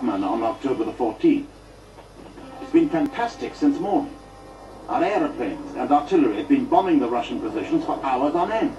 On October the 14th. It's been fantastic since morning. Our aeroplanes and artillery have been bombing the Russian positions for hours on end.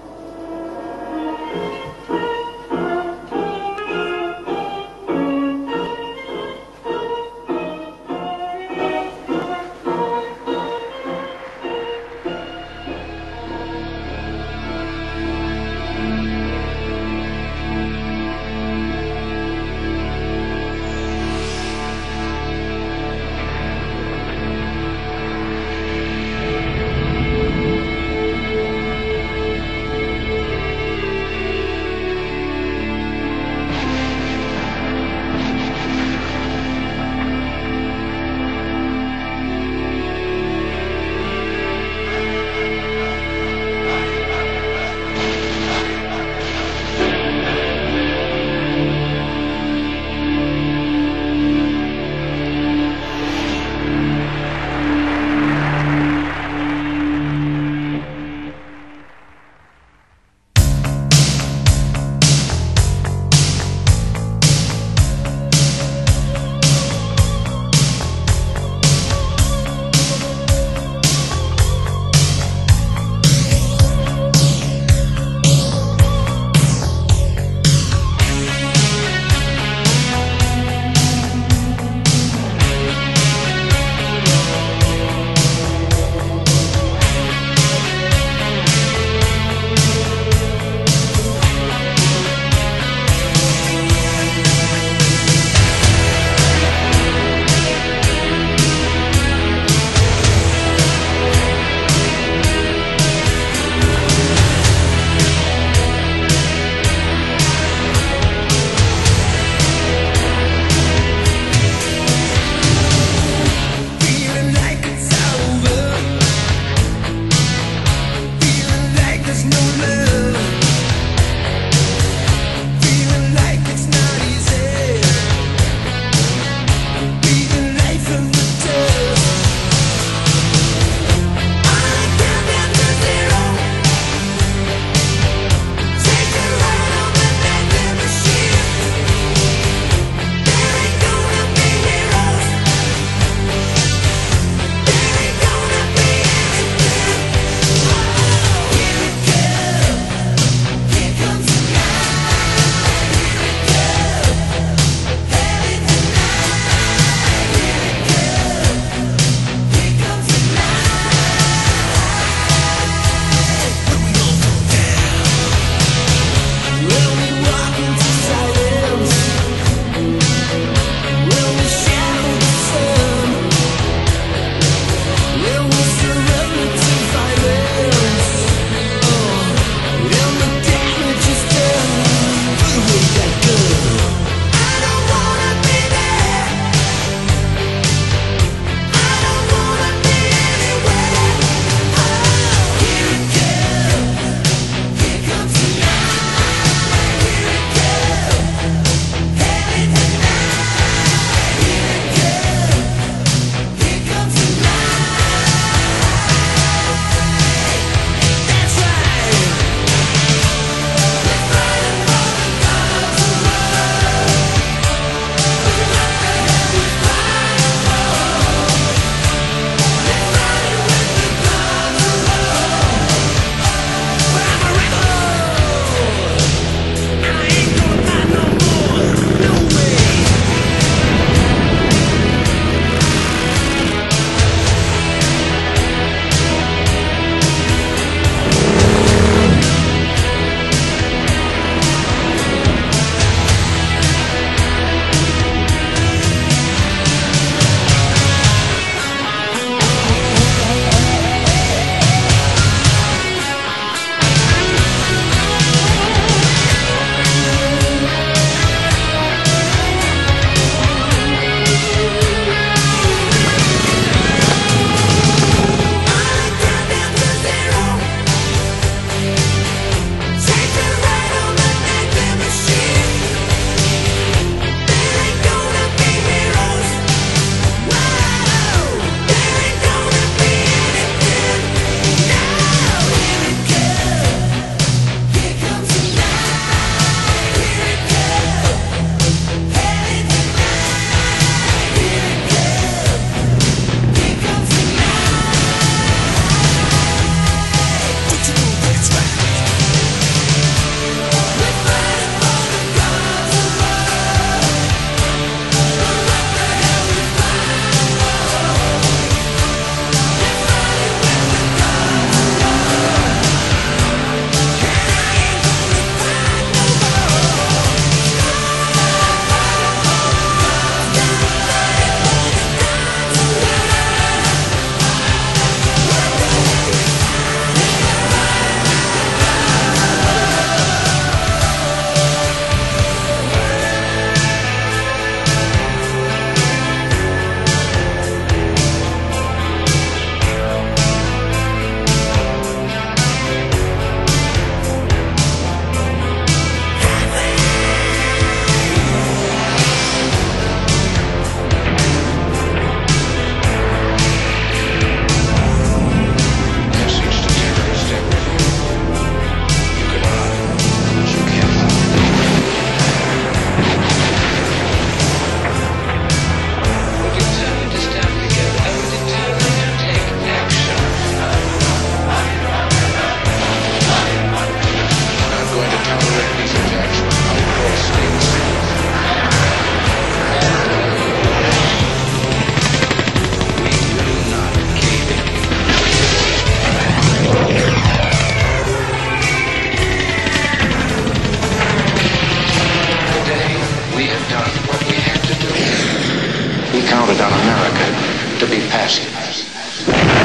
Be passive.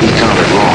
He counted wrong.